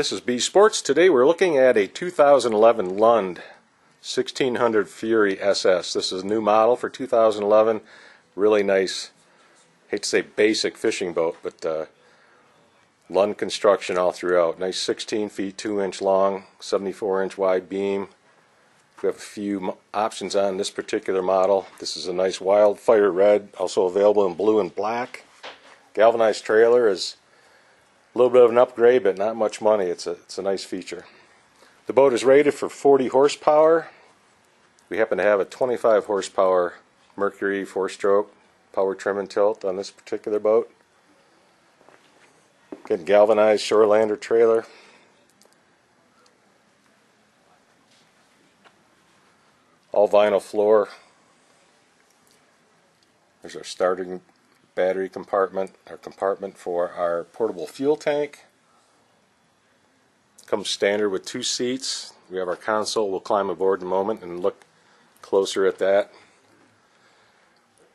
This is Bee's Sports. Today we're looking at a 2011 Lund 1600 Fury SS. This is a new model for 2011. Really nice, hate to say basic fishing boat, but uh, Lund construction all throughout. Nice 16 feet 2 inch long, 74 inch wide beam. We have a few options on this particular model. This is a nice wildfire red, also available in blue and black. Galvanized trailer is a little bit of an upgrade, but not much money. It's a, it's a nice feature. The boat is rated for 40 horsepower. We happen to have a 25 horsepower Mercury four stroke power trim and tilt on this particular boat. Again, galvanized Shoreland'r trailer. All vinyl floor. There's our starting battery compartment, our compartment for our portable fuel tank. Comes standard with two seats. We have our console. We'll climb aboard in a moment and look closer at that.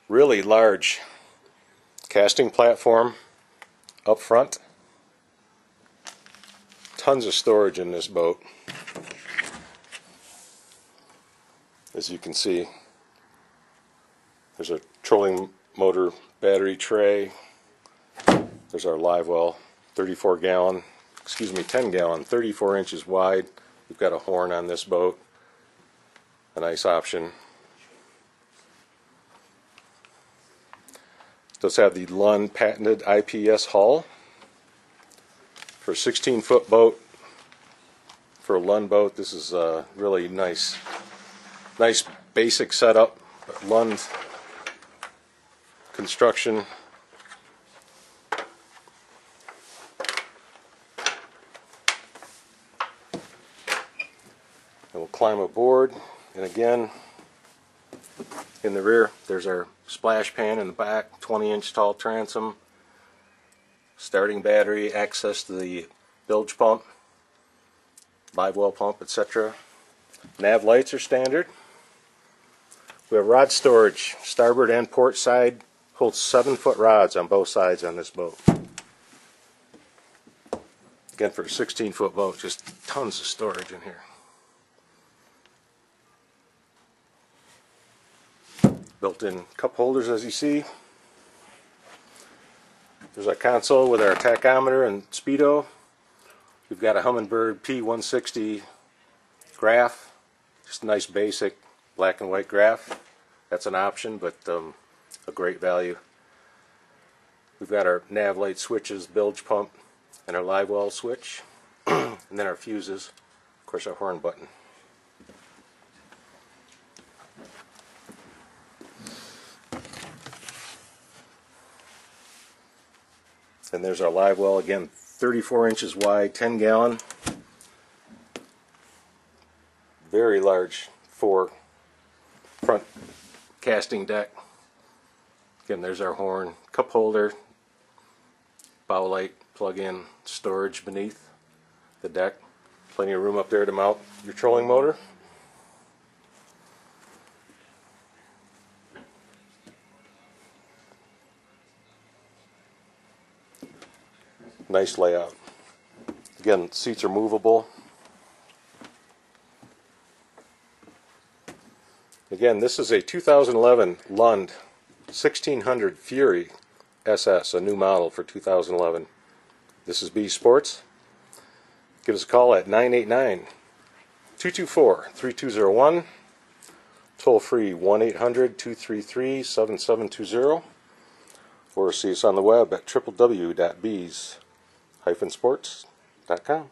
Really large casting platform up front. Tons of storage in this boat. As you can see, there's a trolling motor battery tray. There's our live well, 34 gallon, excuse me, 10 gallon, 34 inches wide. We've got a horn on this boat. A nice option. Does have the Lund patented IPS hull. For a 16 foot boat, for a Lund boat, this is a really nice, nice basic setup. Lund construction. And we'll climb aboard, and again, in the rear, there's our splash pan in the back, 20 inch tall transom, starting battery, access to the bilge pump, live well pump, etc. Nav lights are standard. We have rod storage, starboard and port side, holds seven foot rods on both sides on this boat. Again, for a 16 foot boat, just tons of storage in here. Built-in cup holders, as you see. There's our console with our tachometer and speedo. We've got a Humminbird P160 graph, just a nice basic black and white graph. That's an option, but um, a great value. We've got our nav light switches, bilge pump, and our live well switch, and then our fuses, of course our horn button. And there's our live well again, 34 inches wide, 10 gallon. Very large for front casting deck. Again, there's our horn, cup holder, bow light, plug-in storage beneath the deck. Plenty of room up there to mount your trolling motor. Nice layout. Again, seats are movable. Again, this is a 2011 Lund 1600 Fury SS, a new model for 2011. This is Bee's Sports. Give us a call at 989 224 3201. Toll free 1 800 233 7720. Or see us on the web at www.bees-sports.com.